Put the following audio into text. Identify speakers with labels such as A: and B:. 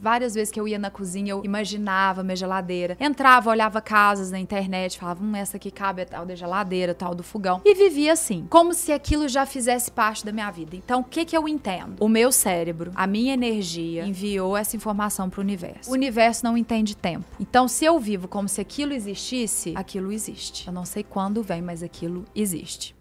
A: Várias vezes que eu ia na cozinha, eu imaginava minha geladeira. Entrava, olhava casas na internet, falava, hum, essa aqui cabe a tal da geladeira, tal do fogão. E vivia assim, como se aquilo já fizesse parte da minha vida. Então, o que que eu entendo? O meu cérebro, a minha energia, enviou essa informação pro universo. O universo não entende tempo. Então, se eu vivo como se aquilo existisse, aquilo existe. Eu não sei quando vem, mas aquilo existe.